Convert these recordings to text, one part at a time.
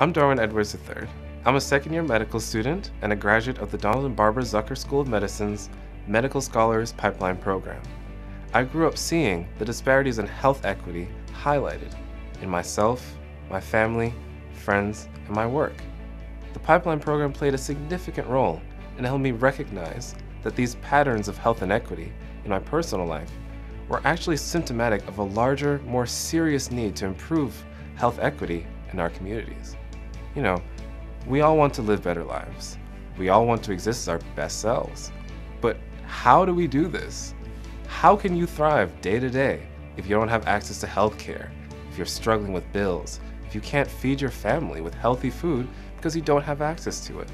I'm Darwin Edwards III. I'm a second year medical student and a graduate of the Donald and Barbara Zucker School of Medicine's Medical Scholars Pipeline Program. I grew up seeing the disparities in health equity highlighted in myself, my family, friends, and my work. The Pipeline Program played a significant role in helping me recognize that these patterns of health inequity in my personal life were actually symptomatic of a larger, more serious need to improve health equity in our communities. You know, we all want to live better lives. We all want to exist as our best selves. But how do we do this? How can you thrive day to day if you don't have access to health care, if you're struggling with bills, if you can't feed your family with healthy food because you don't have access to it?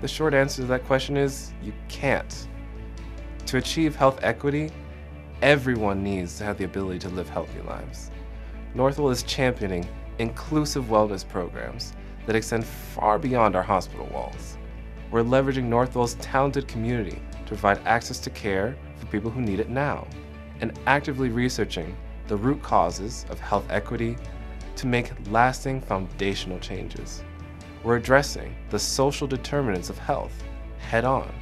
The short answer to that question is you can't. To achieve health equity, everyone needs to have the ability to live healthy lives. Northwell is championing inclusive wellness programs that extend far beyond our hospital walls. We're leveraging Northwell's talented community to provide access to care for people who need it now, and actively researching the root causes of health equity to make lasting foundational changes. We're addressing the social determinants of health head on.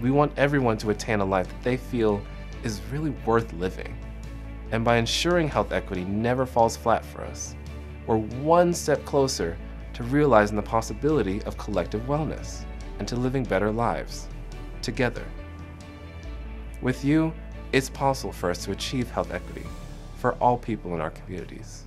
We want everyone to attain a life that they feel is really worth living. And by ensuring health equity never falls flat for us, we're one step closer to realizing the possibility of collective wellness and to living better lives together. With you, it's possible for us to achieve health equity for all people in our communities.